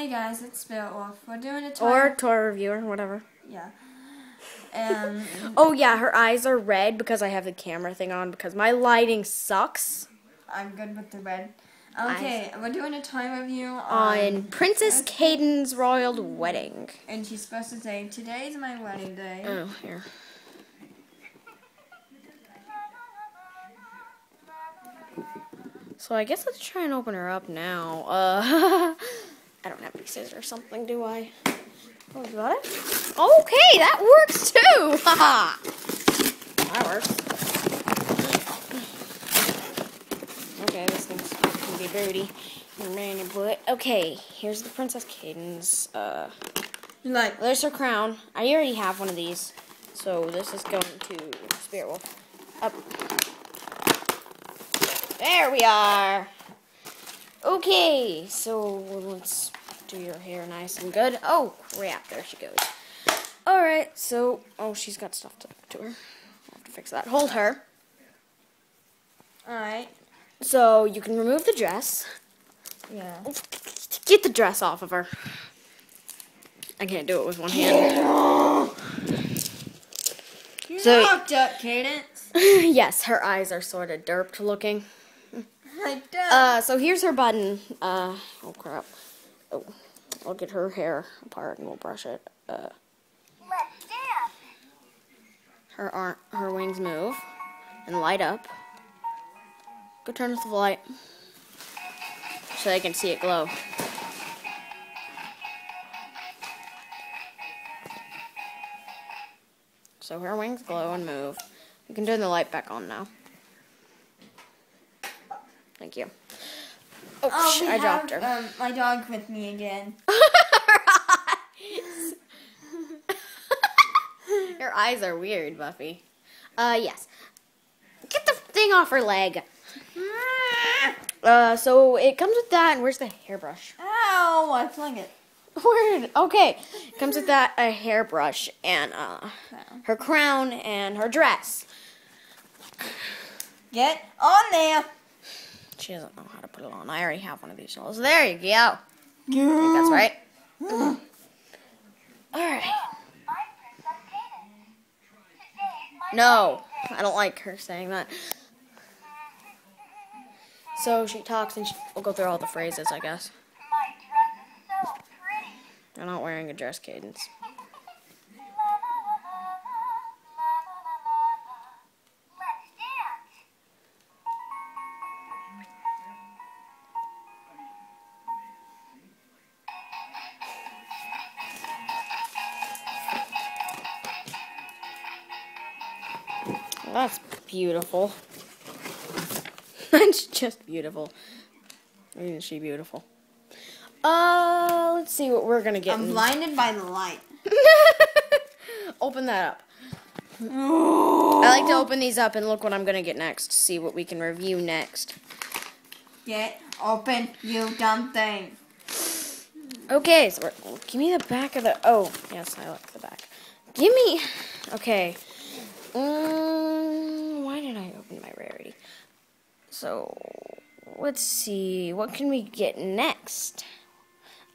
Hey guys, it's Spirit Wolf. We're doing a toy. Or toy reviewer, whatever. yeah. Um. Oh yeah, her eyes are red because I have the camera thing on because my lighting sucks. I'm good with the red. Okay, we're doing a toy review On on, Princess Cadence royal wedding. and she's supposed to say, "Today's my wedding day." Oh, here. So I guess let's try and open her up now. Uh, I don't have any scissors or something, do I? Oh, got it? Okay, that works too! Haha! that works. Okay, this thing's gonna be dirty. But okay, here's the Princess Cadence uh Like, there's her crown. I already have one of these. So this is going to Spirit Wolf. Up. There we are. Okay, so let's do your hair nice and good. Oh, crap. There she goes. Alright, so... Oh, she's got stuff to, to her. I'll have to fix that. Hold her. all right. So you can remove the dress. Yeah. Get the dress off of her. I can't do it with one hand. You're So- up, Cadence. yes, her eyes are sort of derped looking. Like that. Uh, so here's her button. Uh, oh crap. Oh, I'll get her hair apart and we'll brush it. Uh, her arm, her wings move and light up. Go turn off the light so they can see it glow. So her wings glow and move. You can turn the light back on now. Thank you. Oh, oh, I dropped have, her. Um, my dog with me again. Your eyes are weird, Buffy. Uh, yes. Get the thing off her leg. Uh, so it comes with that, and where's the hairbrush? Ow! I flung it. Weird. Okay, comes with that a hairbrush and uh her crown and her dress. Get on there. She doesn't know how to put it on. I already have one of these dolls. There you go. I think that's right. All right. I'm Princess Kaden. Today's my No, I don't like her saying that. So she talks and she, we'll go through all the phrases, I guess. My dress is so pretty. They're not wearing a dress cadence. Well, that's beautiful. That's just beautiful. Isn't she beautiful? Uh, let's see what we're gonna get. I'm in- blinded by the light. open that up. I like to open these up and look what I'm gonna get next. See what we can review next. Get open, you dumb thing. Okay, so we're, give me the back of the. Oh, yes, I like the back. Give me. Okay. Um, why did I open my rarity? So, let's see. What can we get next?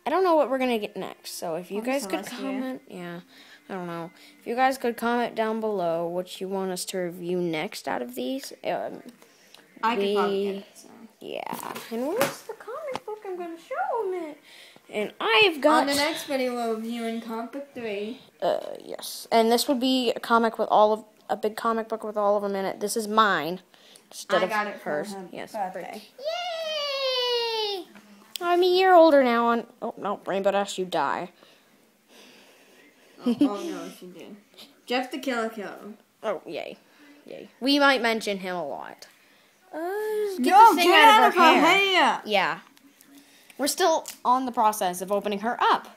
I don't know what we're gonna get next. So, if you Probably guys could comment, yeah, I don't know. If you guys could comment down below what you want us to review next out of these. Um, I could probably get it. So. yeah. And where's the comic book? I'm gonna show them it. And I've got. On the next video, we're reviewing Comic Book 3. Uh, yes. And this would be a comic with all of a big comic book with all of them in it. This is mine instead I of got it for hers. her yes. birthday. Yay! I'm a year older now. On oh no, Rainbow Dash, you die. oh, oh no, she did. Jeff the Killer killed him. Oh yay, yay. We might mention him a lot. Uh, get Yo, the thing get out, out of her hair. hair. Yeah. We're still on the process of opening her up.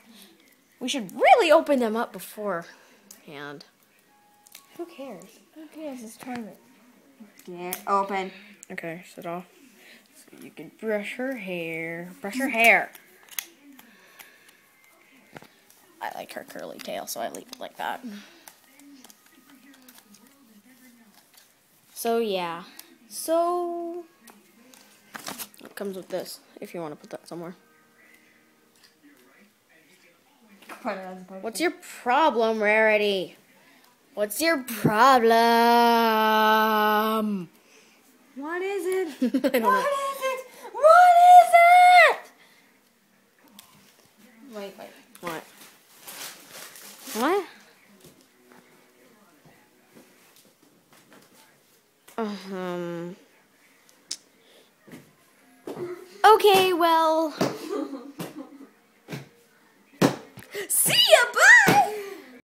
We should really open them up beforehand. Who cares? Who cares? It's tournament. Get open. Okay, sit off. So you can brush her hair. Brush her hair. I like her curly tail, so I leave it like that. So yeah. So it comes with this if you want to put that somewhere. put it as a potion. What's your problem, Rarity? What's your problem? What is it? what know. is it? What is it? Wait, wait. What? What? Um. Okay, well. See ya,